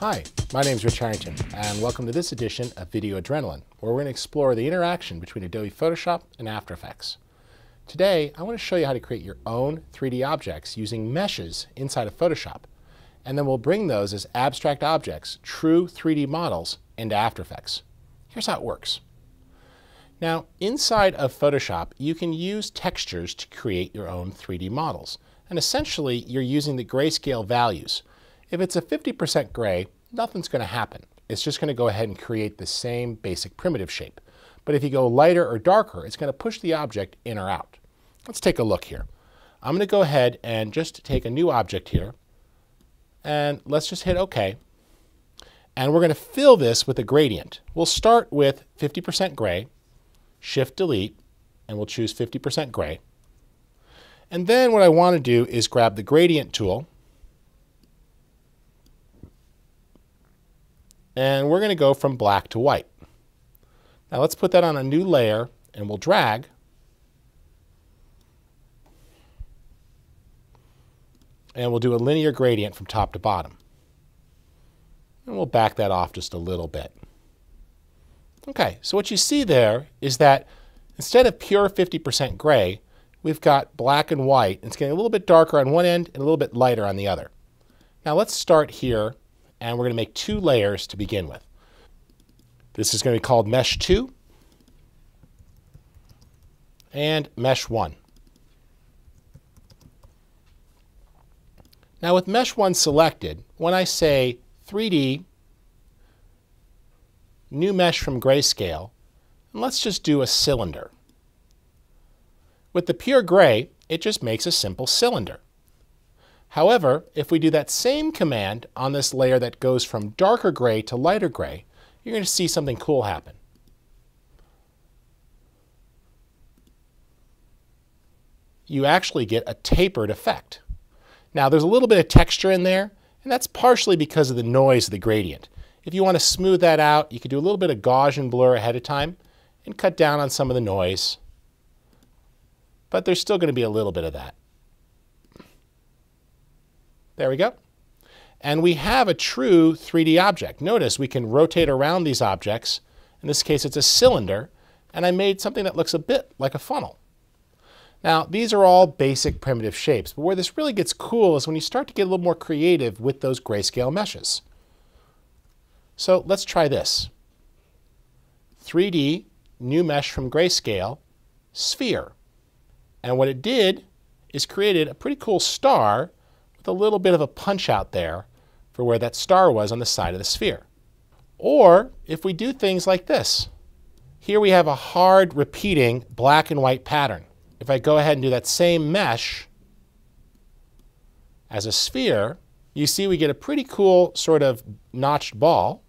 Hi, my name is Rich Harrington, and welcome to this edition of Video Adrenaline, where we're going to explore the interaction between Adobe Photoshop and After Effects. Today, I want to show you how to create your own 3D objects using meshes inside of Photoshop, and then we'll bring those as abstract objects, true 3D models, into After Effects. Here's how it works. Now, inside of Photoshop, you can use textures to create your own 3D models. And essentially, you're using the grayscale values. If it's a 50% gray, nothing's going to happen. It's just going to go ahead and create the same basic primitive shape. But if you go lighter or darker, it's going to push the object in or out. Let's take a look here. I'm going to go ahead and just take a new object here. And let's just hit OK. And we're going to fill this with a gradient. We'll start with 50% gray, Shift Delete, and we'll choose 50% gray. And then what I want to do is grab the gradient tool and we're going to go from black to white. Now let's put that on a new layer and we'll drag. And we'll do a linear gradient from top to bottom. And we'll back that off just a little bit. Okay, so what you see there is that instead of pure 50% gray, we've got black and white. It's getting a little bit darker on one end and a little bit lighter on the other. Now let's start here and we're going to make two layers to begin with. This is going to be called Mesh 2 and Mesh 1. Now with Mesh 1 selected, when I say 3D, new mesh from grayscale, and let's just do a cylinder. With the pure gray, it just makes a simple cylinder. However, if we do that same command on this layer that goes from darker gray to lighter gray, you're going to see something cool happen. You actually get a tapered effect. Now there's a little bit of texture in there, and that's partially because of the noise of the gradient. If you want to smooth that out, you could do a little bit of Gaussian blur ahead of time and cut down on some of the noise. But there's still going to be a little bit of that. There we go. And we have a true 3D object. Notice we can rotate around these objects. In this case, it's a cylinder. And I made something that looks a bit like a funnel. Now, these are all basic primitive shapes, but where this really gets cool is when you start to get a little more creative with those grayscale meshes. So let's try this. 3D, new mesh from grayscale, sphere. And what it did is created a pretty cool star with a little bit of a punch out there for where that star was on the side of the sphere. Or if we do things like this. Here we have a hard repeating black and white pattern. If I go ahead and do that same mesh as a sphere, you see we get a pretty cool sort of notched ball.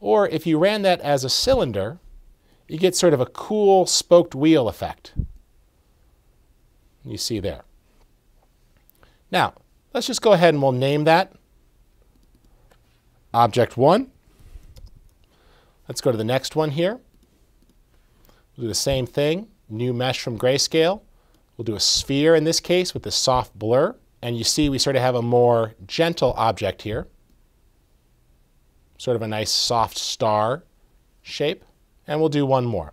Or if you ran that as a cylinder, you get sort of a cool spoked wheel effect. You see there. Now, let's just go ahead and we'll name that object 1. Let's go to the next one here. We'll do the same thing, new mesh from grayscale. We'll do a sphere in this case with the soft blur. And you see we sort of have a more gentle object here sort of a nice soft star shape. And we'll do one more.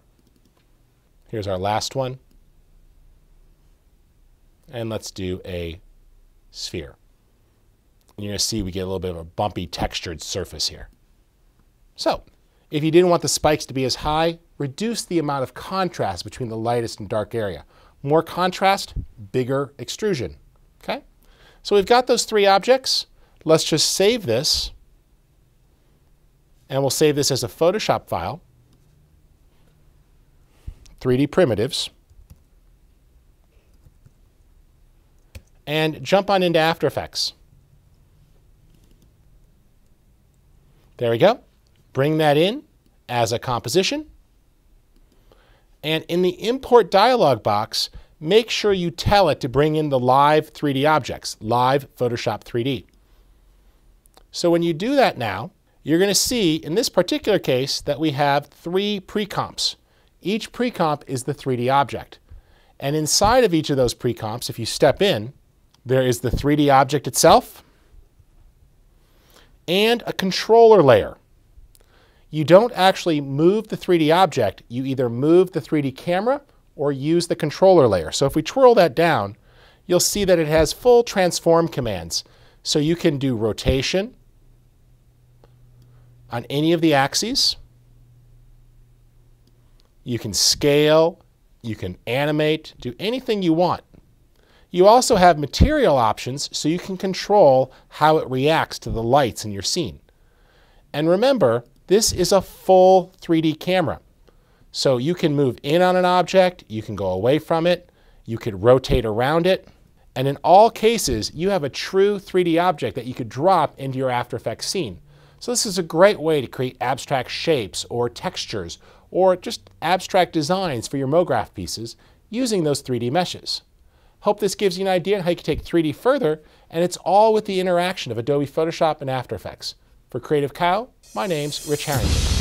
Here's our last one. And let's do a sphere. And you're going to see we get a little bit of a bumpy textured surface here. So, if you didn't want the spikes to be as high, reduce the amount of contrast between the lightest and dark area. More contrast, bigger extrusion. Okay? So we've got those three objects. Let's just save this and we'll save this as a Photoshop file, 3D primitives, and jump on into After Effects. There we go. Bring that in as a composition. And in the import dialog box, make sure you tell it to bring in the live 3D objects, live Photoshop 3D. So when you do that now, you're going to see in this particular case that we have three pre-comps. Each pre-comp is the 3D object. And inside of each of those pre-comps, if you step in, there is the 3D object itself. and a controller layer. You don't actually move the 3D object, you either move the 3D camera or use the controller layer. So if we twirl that down, you'll see that it has full transform commands. So you can do rotation on any of the axes. You can scale, you can animate, do anything you want. You also have material options so you can control how it reacts to the lights in your scene. And remember, this is a full 3D camera. So you can move in on an object, you can go away from it, you could rotate around it, and in all cases, you have a true 3D object that you could drop into your After Effects scene. So this is a great way to create abstract shapes or textures or just abstract designs for your MoGraph pieces using those 3D meshes. Hope this gives you an idea on how you can take 3D further, and it's all with the interaction of Adobe Photoshop and After Effects. For Creative Cow, my name's Rich Harrington.